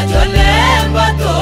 Macho lemba to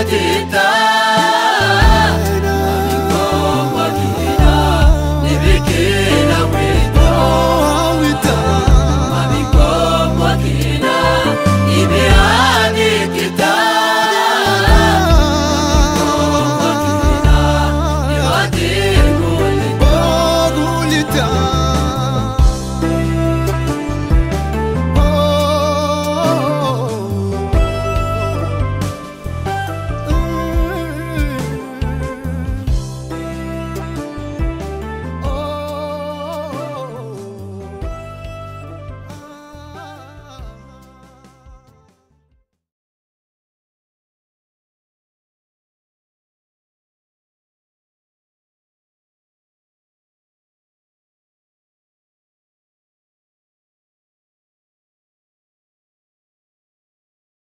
acreditar.